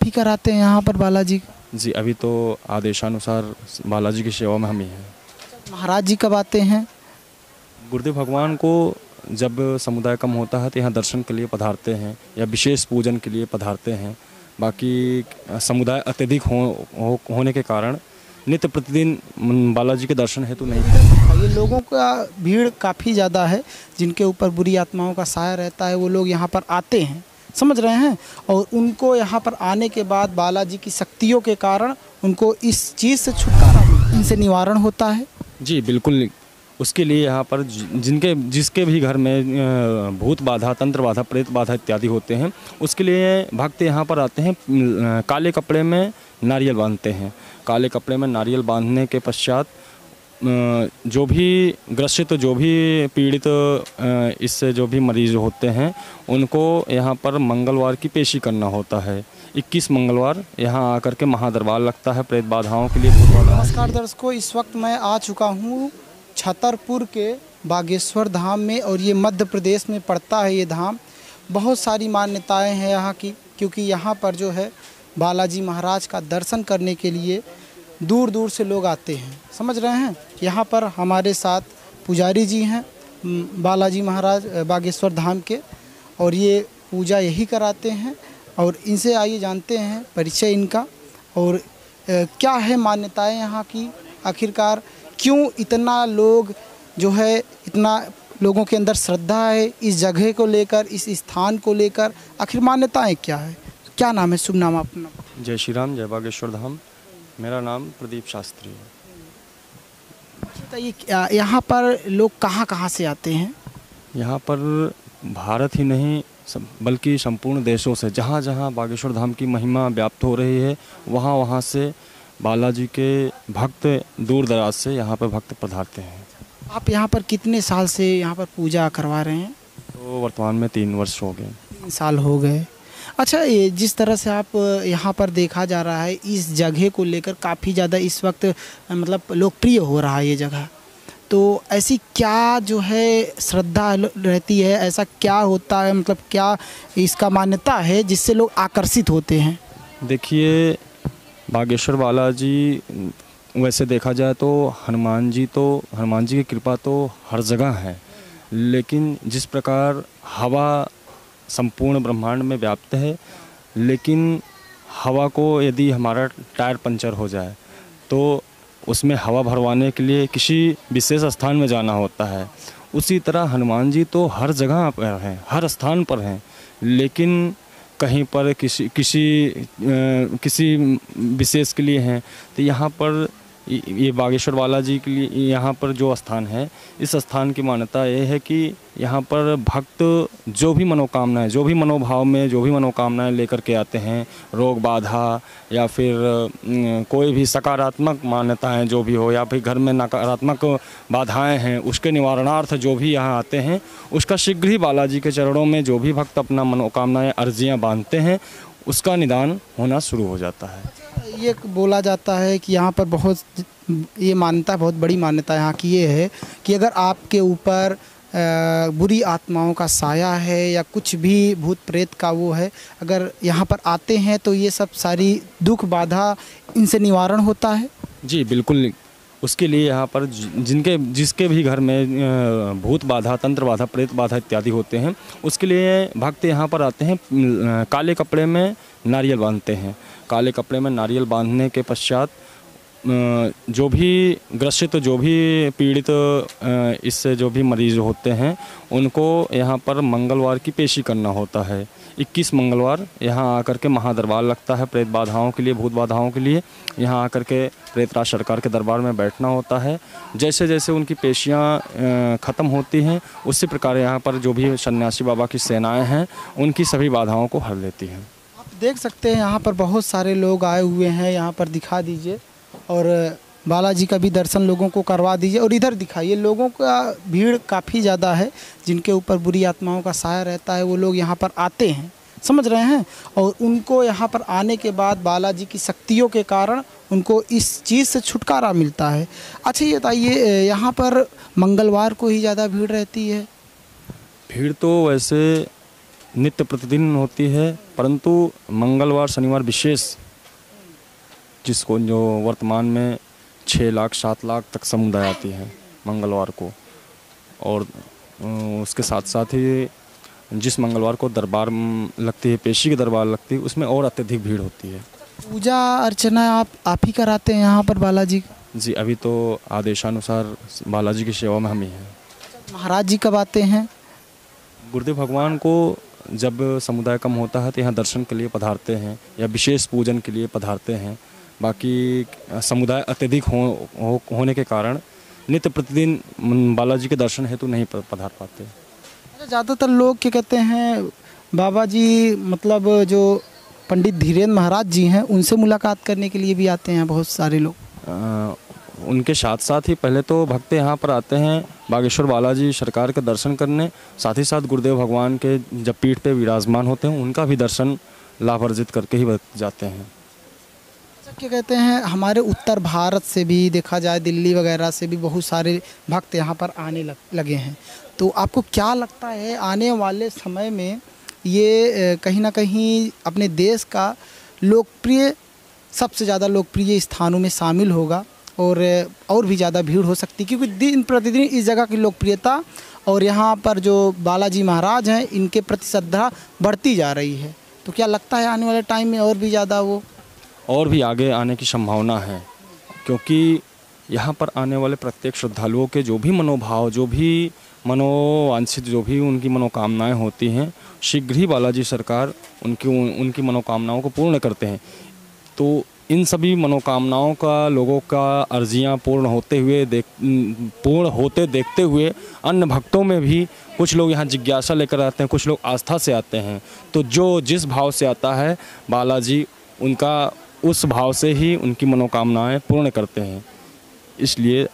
आप ही कराते हैं यहाँ पर बालाजी? जी अभी तो आदेशानुसार बालाजी की सेवा में हम ही हैं। महाराज जी कब आते हैं? गुरुदेव भगवान को जब समुदाय कम होता है तो यहाँ दर्शन के लिए पधारते हैं या विशेष पूजन के लिए पधारते हैं। बाकी समुदाय अत्यधिक हो, हो होने के कारण नित्य प्रतिदिन बालाजी के दर्शन हेतु नहीं ये लोगों का भीड़ काफ़ी ज़्यादा है जिनके ऊपर बुरी आत्माओं का साया रहता है वो लोग यहाँ पर आते हैं। समझ रहे हैं? और उनको यहाँ पर आने के बाद बालाजी की शक्तियों के कारण उनको इस चीज़ से छुटकारा इनसे निवारण होता है। जी, बिल्कुल। उसके लिए यहाँ पर जिनके, जिसके भी घर में भूत बाधा, तंत्र बाधा, प्रेत बाधा इत्यादि होते हैं, उसके लिए भक्त यहाँ पर आते हैं काले कपड़े में नारियल बांधते हैं। काले कपड़े में नारियल बांधने के पश्चात जो भी ग्रसित, जो भी पीड़ित इससे जो भी मरीज़ होते हैं, उनको यहाँ पर मंगलवार की पेशी करना होता है। 21 मंगलवार यहाँ आकर के महादरबार लगता है, प्रेत बाधाओं के लिए नमस्कार दर्शकों, इस वक्त मैं आ चुका हूँ छतरपुर के बागेश्वर धाम में और ये मध्य प्रदेश में पड़ता है ये धाम। बहुत सारी मान्यताएँ हैं यहाँ की, क्योंकि यहाँ पर जो है बालाजी महाराज का दर्शन करने के लिए दूर दूर से लोग आते हैं। समझ रहे हैं? यहाँ पर हमारे साथ पुजारी जी हैं बालाजी महाराज बागेश्वर धाम के, और ये पूजा यही कराते हैं, और इनसे आइए जानते हैं परिचय इनका, और क्या है मान्यताएँ यहाँ की आखिरकार? क्यों इतना लोग जो है, इतना लोगों के अंदर श्रद्धा है इस जगह को लेकर, इस स्थान को लेकर? आखिर मान्यताएँ क्या है? क्या नाम है? शुभ नाम अपना जय श्री राम, जय बागेश्वर धाम। मेरा नाम प्रदीप शास्त्री है। बताइए यहाँ पर लोग कहाँ कहाँ से आते हैं? यहाँ पर भारत ही नहीं बल्कि संपूर्ण देशों से जहाँ जहाँ बागेश्वर धाम की महिमा व्याप्त हो रही है वहाँ वहाँ से बालाजी के भक्त दूर दराज से यहाँ पर भक्त पधारते हैं। आप यहाँ पर कितने साल से यहाँ पर पूजा करवा रहे हैं? तो वर्तमान में तीन वर्ष हो गए। तीन साल हो गए। अच्छा ये जिस तरह से आप यहाँ पर देखा जा रहा है, इस जगह को लेकर काफ़ी ज़्यादा इस वक्त मतलब लोकप्रिय हो रहा है ये जगह। तो ऐसी क्या जो है श्रद्धा रहती है? ऐसा क्या होता है? मतलब क्या इसका मान्यता है जिससे लोग आकर्षित होते हैं? देखिए, बागेश्वर बालाजी, वैसे देखा जाए तो हनुमान जी तो हनुमान जी की कृपा तो हर जगह है। लेकिन जिस प्रकार हवा संपूर्ण ब्रह्मांड में व्याप्त है, लेकिन हवा को यदि हमारा टायर पंचर हो जाए तो उसमें हवा भरवाने के लिए किसी विशेष स्थान में जाना होता है। उसी तरह हनुमान जी तो हर जगह पर हैं, हर स्थान पर हैं, लेकिन कहीं पर किसी किसी किसी विशेष के लिए हैं। तो यहाँ पर ये बागेश्वर बालाजी के लिए यहाँ पर जो स्थान है, इस स्थान की मान्यता ये है कि यहाँ पर भक्त जो भी मनोकामनाएँ, जो भी मनोभाव में, जो भी मनोकामनाएँ लेकर के आते हैं, रोग बाधा या फिर कोई भी सकारात्मक मान्यताएँ जो भी हो या फिर घर में नकारात्मक बाधाएँ हैं, उसके निवारणार्थ जो भी यहाँ आते हैं, उसका शीघ्र ही बालाजी के चरणों में जो भी भक्त अपना मनोकामनाएँ, अर्जियाँ बांधते हैं, उसका निदान होना शुरू हो जाता है। ये बोला जाता है कि यहाँ पर बहुत ये मान्यता, बहुत बड़ी मान्यता यहाँ की ये है कि अगर आपके ऊपर बुरी आत्माओं का साया है या कुछ भी भूत प्रेत का वो है, अगर यहाँ पर आते हैं तो ये सब सारी दुख बाधा इनसे निवारण होता है? जी, बिल्कुल उसके लिए यहाँ पर जिनके, जिसके भी घर में भूत बाधा, तंत्र बाधा, प्रेत बाधा इत्यादि होते हैं, उसके लिए भक्त यहाँ पर आते हैं काले कपड़े में नारियल बांधते हैं। काले कपड़े में नारियल बांधने के पश्चात जो भी ग्रसित, जो भी पीड़ित इससे जो भी मरीज़ होते हैं, उनको यहाँ पर मंगलवार की पेशी करना होता है। 21 मंगलवार यहाँ आकर के महादरबार लगता है। प्रेत बाधाओं के लिए, भूत बाधाओं के लिए यहाँ आकर के प्रेतराज सरकार के दरबार में बैठना होता है। जैसे जैसे उनकी पेशियाँ ख़त्म होती हैं, उसी प्रकार यहाँ पर जो भी सन्यासी बाबा की सेनाएँ हैं, उनकी सभी बाधाओं को हर लेती हैं। देख सकते हैं, यहाँ पर बहुत सारे लोग आए हुए हैं, यहाँ पर दिखा दीजिए। और बालाजी का भी दर्शन लोगों को करवा दीजिए। और इधर दिखाइए, लोगों का भीड़ काफ़ी ज़्यादा है, जिनके ऊपर बुरी आत्माओं का साया रहता है, वो लोग यहाँ पर आते हैं। समझ रहे हैं? और उनको यहाँ पर आने के बाद बालाजी की शक्तियों के कारण उनको इस चीज़ से छुटकारा मिलता है। अच्छा ये बताइए यहाँ पर मंगलवार को ही ज़्यादा भीड़ रहती है? भीड़ तो वैसे नित्य प्रतिदिन होती है परंतु मंगलवार शनिवार विशेष जिसको जो वर्तमान में छः लाख सात लाख तक समुदाय आती है मंगलवार को। और उसके साथ साथ ही जिस मंगलवार को दरबार लगती है पेशी की दरबार लगती है उसमें और अत्यधिक भीड़ होती है। पूजा अर्चना आप आप ही कराते हैं यहाँ पर बालाजी? जी अभी तो आदेशानुसार बालाजी की सेवा में हम ही हैं। महाराज जी कब आते हैं? गुरुदेव भगवान को जब समुदाय कम होता है तो यहाँ दर्शन के लिए पधारते हैं या विशेष पूजन के लिए पधारते हैं। बाकी समुदाय अत्यधिक हो, हो होने के कारण नित्य प्रतिदिन बालाजी के दर्शन हेतु नहीं पधार पाते। अच्छा, ज़्यादातर लोग क्या कहते हैं बाबा जी मतलब जो पंडित धीरेन्द्र महाराज जी हैं उनसे मुलाकात करने के लिए भी आते हैं बहुत सारे लोग। उनके साथ साथ ही पहले तो भक्त यहाँ पर आते हैं बागेश्वर बालाजी सरकार के दर्शन करने साथ ही साथ गुरुदेव भगवान के जब पीठ पे विराजमान होते हैं उनका भी दर्शन लाभ अर्जित करके ही जाते हैं। अच्छा, क्या कहते हैं हमारे उत्तर भारत से भी देखा जाए दिल्ली वगैरह से भी बहुत सारे भक्त यहाँ पर आने लग, लगे हैं। तो आपको क्या लगता है आने वाले समय में ये कहीं ना कहीं अपने देश का लोकप्रिय सबसे ज़्यादा लोकप्रिय स्थानों में शामिल होगा? और और भी ज़्यादा भीड़ हो सकती क्योंकि दिन प्रतिदिन इस जगह की लोकप्रियता और यहाँ पर जो बालाजी महाराज हैं, इनके प्रति श्रद्धा बढ़ती जा रही है। तो क्या लगता है आने वाले टाइम में और भी ज़्यादा वो? और भी आगे आने की संभावना है, क्योंकि यहाँ पर आने वाले प्रत्येक श्रद्धालुओं के जो भी मनोभाव, जो भी मनोवांछित, जो भी उनकी मनोकामनाएँ होती हैं, शीघ्र ही बालाजी सरकार उनकी उनकी मनोकामनाओं को पूर्ण करते हैं। तो इन सभी मनोकामनाओं का, लोगों का अर्जियाँ पूर्ण होते हुए देख, पूर्ण होते देखते हुए अन्य भक्तों में भी कुछ लोग यहाँ जिज्ञासा लेकर आते हैं, कुछ लोग आस्था से आते हैं। तो जो जिस भाव से आता है, बालाजी उनका उस भाव से ही उनकी मनोकामनाएँ पूर्ण करते हैं। इसलिए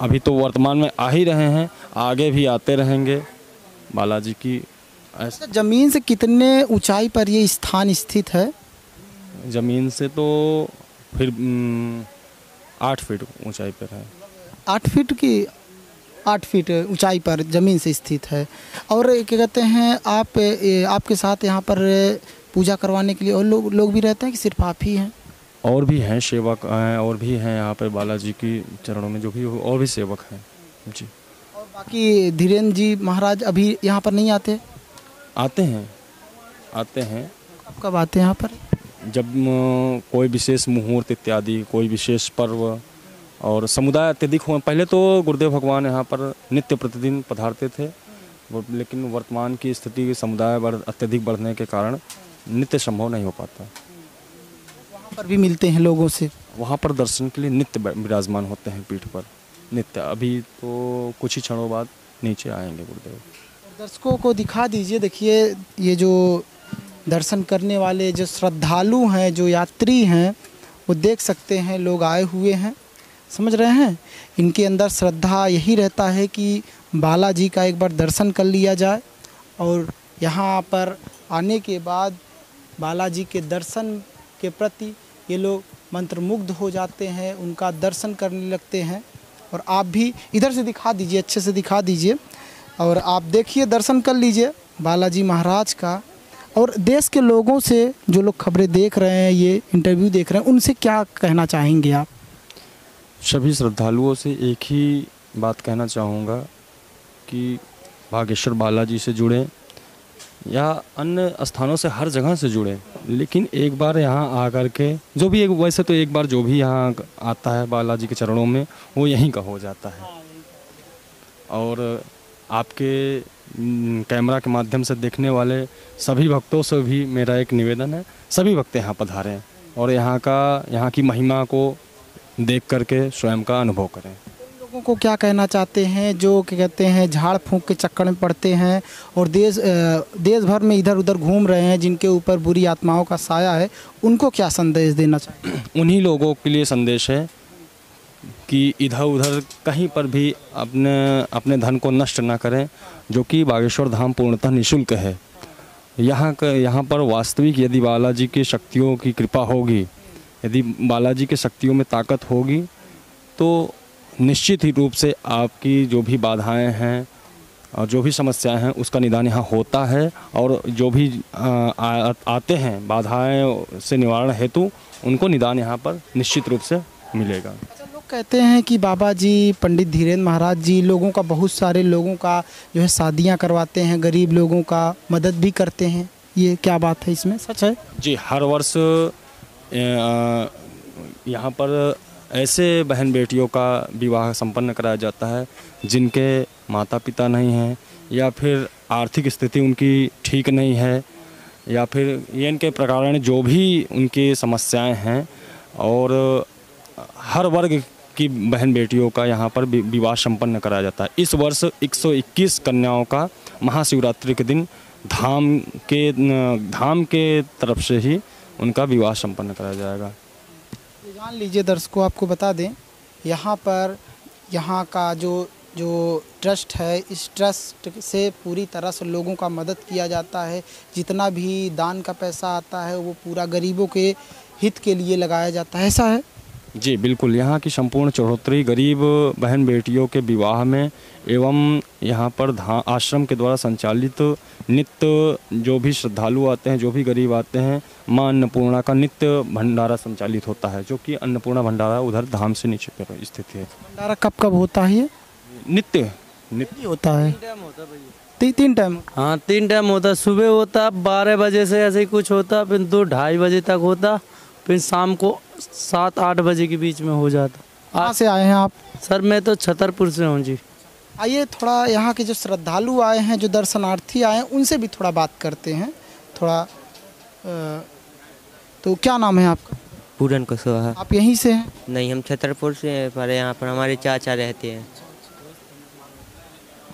अभी तो वर्तमान में आ ही रहे हैं, आगे भी आते रहेंगे। बालाजी की ऐस ज़मीन से कितने ऊंचाई पर ये स्थान स्थित है? ज़मीन से तो फिर हम्म, आठ फीट ऊंचाई पर है। आठ फीट की आठ फीट ऊंचाई पर ज़मीन से स्थित है। और क्या कहते हैं आप आपके साथ यहाँ पर पूजा करवाने के लिए और लोग लोग भी रहते हैं कि सिर्फ़ आप ही हैं? और भी हैं सेवक हैं और भी हैं यहाँ पर बालाजी की चरणों में जो भी और भी सेवक हैं। जी। और बाकी धीरेन्द्र जी महाराज अभी यहाँ पर नहीं आते? आते हैं आते हैं। कब कब आते हैं यहाँ पर? जब कोई विशेष मुहूर्त इत्यादि कोई विशेष पर्व और समुदाय अत्यधिक हो पहले तो गुरुदेव भगवान यहाँ पर नित्य प्रतिदिन पधारते थे लेकिन वर्तमान की स्थिति समुदाय बढ़ अत्यधिक बढ़ने के कारण नित्य संभव नहीं हो पाता। वहाँ पर भी मिलते हैं लोगों से? वहाँ पर दर्शन के लिए नित्य विराजमान होते हैं पीठ पर। नित्य अभी तो कुछ ही क्षणों बाद नीचे आएँगे गुरुदेव। दर्शकों को दिखा दीजिए देखिए ये जो दर्शन करने वाले जो श्रद्धालु हैं, जो यात्री हैं, वो देख सकते हैं, लोग आए हुए हैं। समझ रहे हैं? इनके अंदर श्रद्धा यही रहता है कि बालाजी का एक बार दर्शन कर लिया जाए और यहाँ पर आने के बाद बालाजी के दर्शन के प्रति ये लोग मंत्रमुग्ध हो जाते हैं, उनका दर्शन करने लगते हैं। और आप भी इधर से दिखा दीजिए, अच्छे से दिखा दीजिए और आप देखिए, दर्शन कर लीजिए बालाजी महाराज का। और देश के लोगों से जो लोग खबरें देख रहे हैं, ये इंटरव्यू देख रहे हैं, उनसे क्या कहना चाहेंगे आप? सभी श्रद्धालुओं से एक ही बात कहना चाहूँगा कि बागेश्वर बालाजी से जुड़ें या अन्य स्थानों से हर जगह से जुड़ें। लेकिन एक बार यहाँ आकर के, जो भी एक, वैसे तो एक बार जो भी यहाँ आता है बालाजी के चरणों में, वो यहीं का हो जाता है। और आपके कैमरा के माध्यम से देखने वाले सभी भक्तों से भी मेरा एक निवेदन है। सभी भक्त यहाँ पधारें और यहाँ का यहाँ की महिमा को देख करके स्वयं का अनुभव करें। लोगों को क्या कहना चाहते हैं जो क्या कहते हैं झाड़ फूंक के चक्कर में पड़ते हैं और देश देश भर में इधर उधर घूम रहे हैं जिनके ऊपर बुरी आत्माओं का साया है उनको क्या संदेश देना चाहिए उन्हीं लोगों के लिए संदेश है कि इधर उधर कहीं पर भी अपने अपने धन को नष्ट ना करें जो कि बागेश्वर धाम पूर्णतः निशुल्क है। यहाँ का यहाँ पर वास्तविक यदि बालाजी की शक्तियों की कृपा होगी यदि बालाजी के शक्तियों में ताकत होगी तो निश्चित ही रूप से आपकी जो भी बाधाएँ हैं और जो भी समस्याएँ हैं उसका निदान यहाँ होता है और जो भी आ, आ, आते हैं बाधाएँ से निवारण हेतु उनको निदान यहाँ पर निश्चित रूप से मिलेगा। लोग कहते हैं कि बाबा जी, पंडित धीरेन्द्र महाराज जी लोगों का, बहुत सारे लोगों का जो है शादियाँ करवाते हैं, गरीब लोगों का मदद भी करते हैं। ये क्या बात है इसमें? सच है? जी, हर वर्ष यहाँ पर ऐसे बहन बेटियों का विवाह संपन्न कराया जाता है, जिनके माता पिता नहीं हैं, या फिर आर्थिक स्थिति उनकी ठीक नहीं है, या फिर ये इनके प्रकार जो भी उनकी समस्याएँ हैं, और हर वर्ग की बहन बेटियों का यहाँ पर विवाह संपन्न कराया जाता है। इस वर्ष 121 कन्याओं का महाशिवरात्रि के दिन धाम के धाम के तरफ़ से ही उनका विवाह संपन्न कराया जाएगा। जान लीजिए दर्शकों, आपको बता दें, यहाँ पर, यहाँ का जो जो ट्रस्ट है, इस ट्रस्ट से पूरी तरह से लोगों का मदद किया जाता है। जितना भी दान का पैसा आता है, वो पूरा गरीबों के हित के लिए लगाया जाता है। ऐसा है? जी बिल्कुल। यहाँ की संपूर्ण चढ़ोतरी गरीब बहन बेटियों के विवाह में एवं यहाँ पर धा आश्रम के द्वारा संचालित नित्य जो भी श्रद्धालु आते हैं जो भी गरीब आते हैं माँ अन्नपूर्णा का नित्य भंडारा संचालित होता है जो कि अन्नपूर्णा भंडारा उधर धाम से नीचे पर स्थित है। भंडारा कब कब होता है नित्य नित्य। होता है। ती, तीन टाइम हाँ तीन टाइम होता सुबह होता बारह बजे से ऐसे ही कुछ होता फिर दो ढाई बजे तक होता फिर शाम को सात आठ बजे के बीच में हो जाता। कहाँ से आए हैं आप? सर मैं तो छतरपुर से हूँ जी। आइए थोड़ा यहाँ के जो श्रद्धालु आए हैं जो दर्शनार्थी आए हैं उनसे भी थोड़ा बात करते हैं। थोड़ा अ, तो क्या नाम है आपका? पूरन कुशवाहा। आप यहीं से हैं? नहीं हम छतरपुर से हैं पर यहाँ पर हमारे चाचा रहते हैं।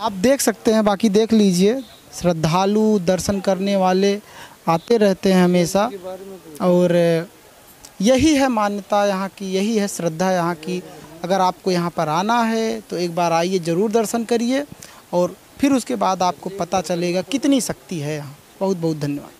आप देख सकते हैं बाकी देख लीजिए। श्रद्धालु दर्शन करने वाले आते रहते हैं हमेशा। और यही है मान्यता यहाँ की, यही है श्रद्धा यहाँ की। अगर आपको यहाँ पर आना है तो एक बार आइए, ज़रूर दर्शन करिए और फिर उसके बाद आपको पता चलेगा कितनी शक्ति है यहाँ। बहुत बहुत धन्यवाद।